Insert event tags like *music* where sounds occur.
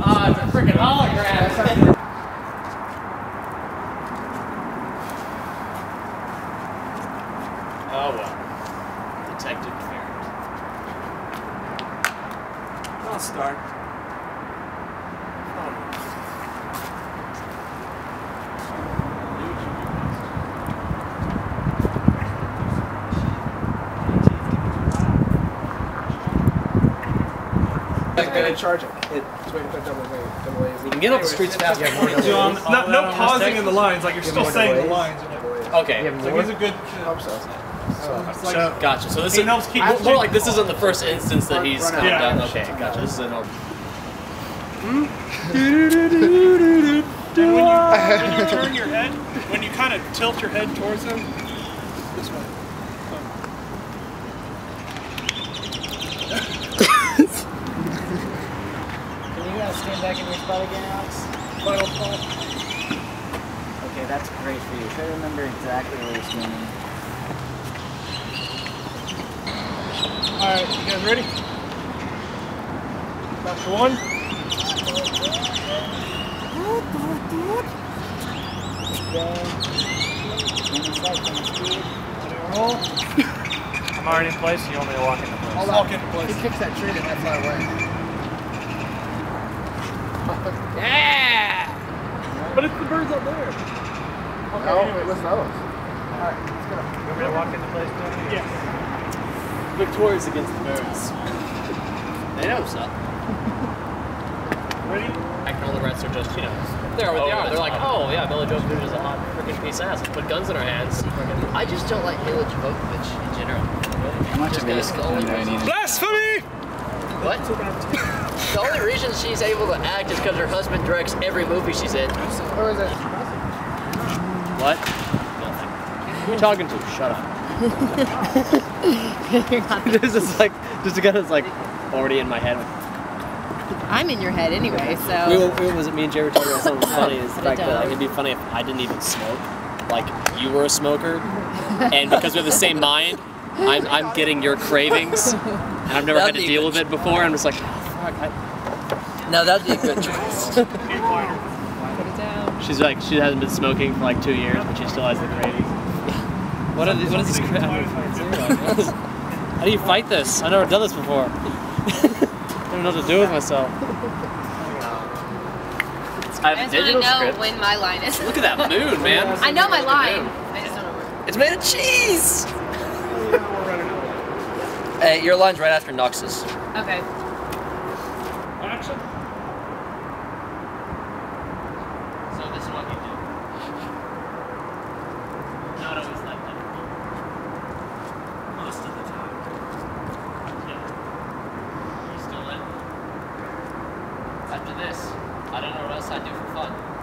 Ah, it's a freaking hologram. *laughs* Oh well. Detective Ferret. I'll start. Gonna charge it. It's waiting for double wave. Double wave. You can get off the streets fast. So, no, no pausing in the lines, like you're still saying the lines. Okay. Like he's a good. Hope so. It's like, So, gotcha. So this is helps keep- more like this isn't the first instance that he's Run out. calmed Yeah. down. Okay, gotcha. This is an *laughs* and when you, when you turn your head, when you kind of tilt your head towards them, this way. Can you guys stand back in your spot again, Alex? Final thought. Okay, that's great for you. Try to remember exactly where you're standing. Alright, you guys ready? Chapter one. *laughs* I'm already in place. You want me to walk into place? I'll walk into He kicks that tree and that's far *laughs* away. But it's the birds up there. Okay, oh, No, anyways. it was those. Alright, let's go. You want me to walk into place now? Yes. victorious against the birds. They know so. *laughs* Ready? And all the rest are just, you know, they're what they oh, are. They're like, oh yeah, Milla Jovovich is a hot freaking piece of ass. Put guns in her hands. I just don't like Milla Jovovich in general. How much of this the only do I? Blasphemy! What? the only reason she's able to act is because her husband directs every movie she's in. Where is it? What? Nothing. Who are you talking to? Shut up. *laughs* this is like, just a guy that's like already in my head. I'm in your head anyway, so. We, were- we, was it me and Jay were talking about something funny? *laughs* Is the it fact that like, uh, down. it'd be funny if I didn't even smoke. Like you were a smoker, and because we have the same mind, I'm, I'm getting your cravings, *laughs* and I've never had That'd to deal with it before. I'm just like, oh, fuck. I, No, that'd be a good choice. *laughs* Put it down. she's like, she hasn't been smoking for like two years, but she still has the cravings. What are the, what is these cravings? How do you fight this? I've never done this before. *laughs* I don't know what to do with myself. I have I a just want digital know script. when my line is. Look at that moon, man. I know my Look at the line. I just don't know where. It's made of cheese! We're running out. Hey, your line's right after Nox's. Okay. Action. So this is what you do. Not always like that. Most of the time. Yeah. You still in? After this, I don't know what else I do for fun.